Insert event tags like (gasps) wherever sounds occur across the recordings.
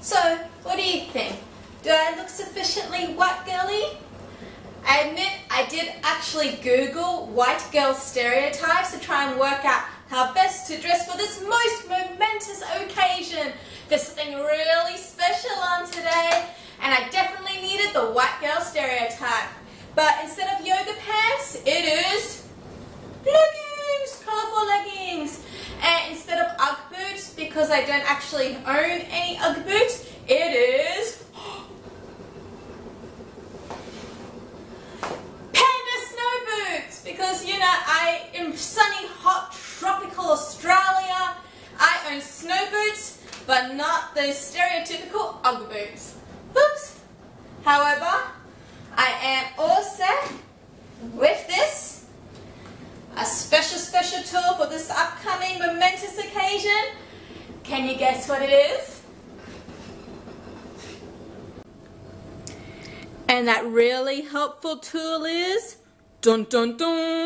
So, what do you think? Do I look sufficiently white girly? I admit I did actually Google white girl stereotypes to try and work out how best to dress for this most momentous occasion. There's something really special on today, and I definitely needed the white girl stereotype. But instead of yoga pants, it is leggings, colorful leggings. And instead of Ugg boots, because I don't actually own any Ugg boots, it is (gasps) panda snow boots. Because you know I am sunny, hot, tropical Australia. I own snow boots, but not those stereotypical Ugg boots. Oops. However, I am all set with this. A special, special tool for this upcoming. Can you guess what it is? And that really helpful tool is dun dun dun.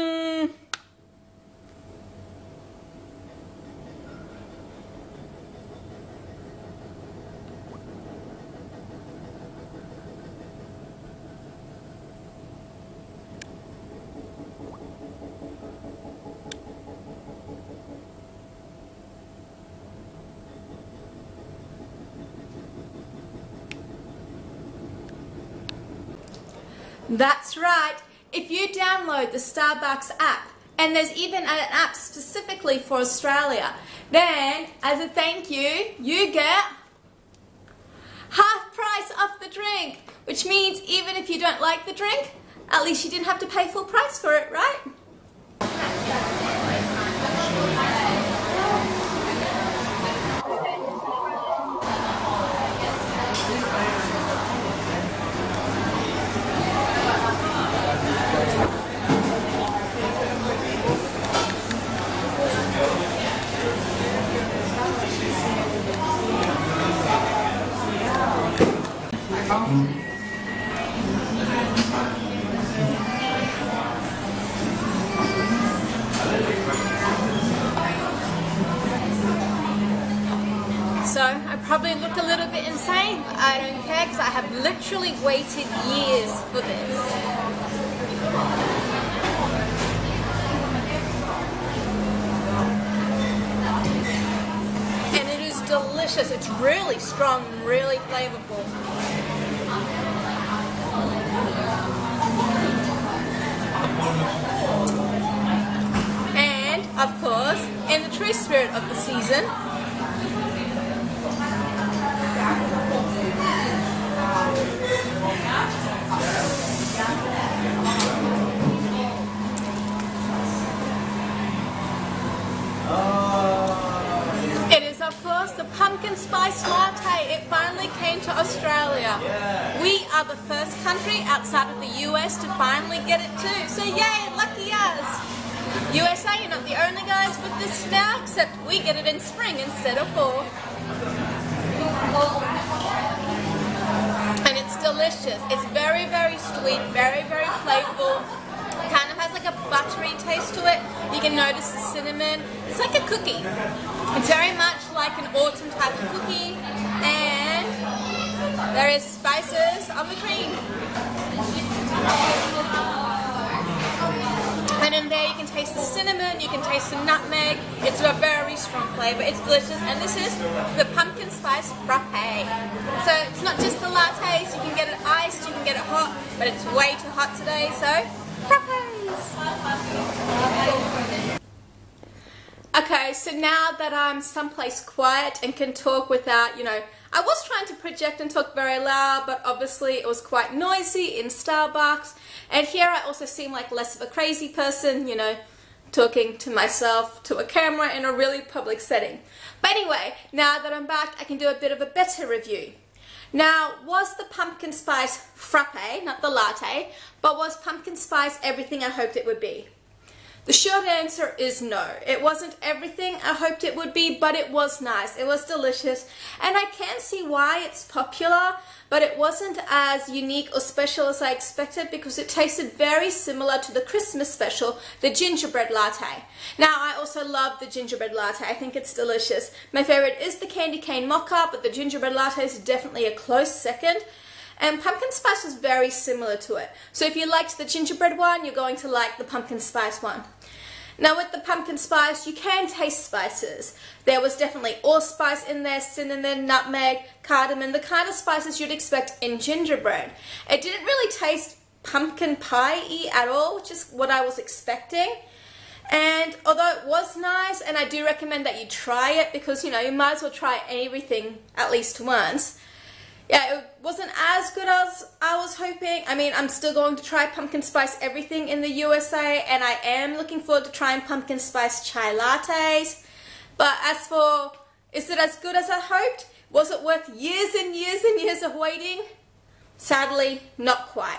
That's right. If you download the Starbucks app, and there's even an app specifically for Australia, then as a thank you, you get half price off the drink, which means even if you don't like the drink, at least you didn't have to pay full price for it, right? So I probably look a little bit insane, but I don't care because I have literally waited years for this. Delicious. It's really strong and really flavorful. And, of course, in the true spirit of the season, It is, of course, the pumpkin spice latte. It finally came to Australia. We are the first country outside of the US to finally get it too. So yay, lucky us. USA, you're not the only guys with this now, except we get it in spring instead of fall. And it's delicious. It's very, very sweet, very, very flavorful. Like a buttery taste to it. You can notice the cinnamon. It's like a cookie. It's very much like an autumn type of cookie. And there is spices on the cream. And in there you can taste the cinnamon, you can taste the nutmeg. It's a very strong flavor. It's delicious. And this is the pumpkin spice frappe. So it's not just the lattes, you can get it iced, you can get it hot, but it's way too hot today, so Okay, so now that I'm someplace quiet and can talk without, you know, I was trying to project and talk very loud, but obviously it was quite noisy in Starbucks. And here I also seem like less of a crazy person, you know, talking to myself, to a camera in a really public setting. But anyway, now that I'm back, I can do a bit of a better review. Now, was the pumpkin spice frappe, not the latte, but was pumpkin spice everything I hoped it would be? The short answer is no. It wasn't everything I hoped it would be, but it was nice. It was delicious. And I can see why it's popular, but it wasn't as unique or special as I expected because it tasted very similar to the Christmas special, the gingerbread latte. Now, I also love the gingerbread latte. I think it's delicious. My favorite is the candy cane mocha, but the gingerbread latte is definitely a close second. And pumpkin spice is very similar to it. So if you liked the gingerbread one, you're going to like the pumpkin spice one. Now with the pumpkin spice, you can taste spices. There was definitely allspice in there, cinnamon, nutmeg, cardamom, the kind of spices you'd expect in gingerbread. It didn't really taste pumpkin pie-y at all, which is what I was expecting. And although it was nice, and I do recommend that you try it because, you know, you might as well try everything at least once yeah, it wasn't as good as I was hoping. I mean, I'm still going to try pumpkin spice everything in the USA, and I am looking forward to trying pumpkin spice chai lattes. But as for, is it as good as I hoped? Was it worth years and years and years of waiting? Sadly, not quite.